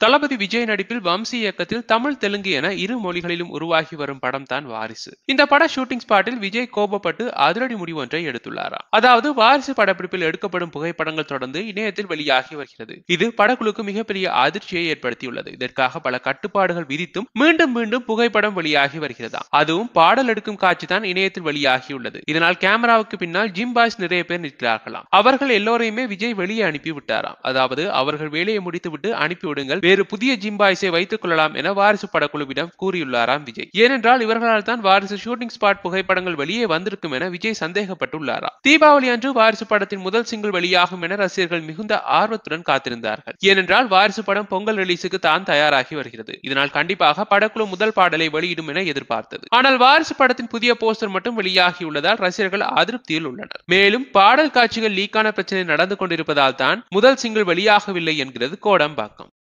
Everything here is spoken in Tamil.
தளபதி விஜய் நடிப்பில் வம்சி இயக்கத்தில் தமிழ் தெலுங்கு என இரு மொழிகளிலும் உருவாகி வரும் படம் தான் வாரிசு. இந்த பட ஷூட்டிங் ஸ்பாட்டில் விஜய் கோபப்பட்டு அதிரடி முடிவு ஒன்றை எடுத்துள்ளாராம் அதாவது வாரிசு படப்பிடிப்பில் எடுக்கப்படும் புகைப்படங்கள் தொடர்ந்து இணையத்தில் வெளியாகி வருகிறது. இது படக்குழுக்கு மிகப்பெரிய அதிர்ச்சியை ஏற்படுத்தியுள்ளது. இதற்காக பல கட்டுப்பாடுகள் விதித்தும் மீண்டும் மீண்டும் புகைப்படம் வெளியாகி வருகிறதா? அதுவும் பாடல் எடுக்கும் காட்சி தான் இணையத்தில் வெளியாகியுள்ளது. இதனால் கேமராவுக்கு பின்னால் ஜிம் பாய்ஸ் நிறைய பேர் நிற்கிறார்களாம். அவர்கள் எல்லோரையுமே விஜய் வெளியே அனுப்பி விட்டாராம். அதாவது அவர்கள் வேலையை முடித்துவிட்டு அனுப்பிவிடுங்கள் வேறு புதிய ஜிம்பாய்ஸை வைத்துக் கொள்ளலாம் என வாரிசு படக்குழுவிடம் கூறியுள்ளாராம் விஜய். ஏனென்றால் இவர்களால் தான் வாரிசு ஷூட்டிங் ஸ்பாட் புகைப்படங்கள் வெளியே வந்திருக்கும் என விஜய் சந்தேகப்பட்டுள்ளாராம். தீபாவளி அன்று வாரிசு படத்தின் முதல் சிங்கிள் வெளியாகும் என ரசிகர்கள் மிகுந்த ஆர்வத்துடன் காத்திருந்தார்கள். ஏனென்றால் வாரிசு படம் பொங்கல் ரிலீஸுக்கு தான் தயாராகி வருகிறது. இதனால் கண்டிப்பாக படக்குழு முதல் பாடலை வெளியிடும் என எதிர்பார்த்தது. ஆனால் வாரிசு படத்தின் புதிய போஸ்டர் மட்டும் வெளியாகியுள்ளதால் ரசிகர்கள் அதிருப்தியில் உள்ளனர். மேலும் பாடல் காட்சிகள் லீக்கான பிரச்சனை நடந்து கொண்டிருப்பதால் தான் முதல் சிங்கிள் வெளியாகவில்லை என்கிறது கோடம்பாக்கம்.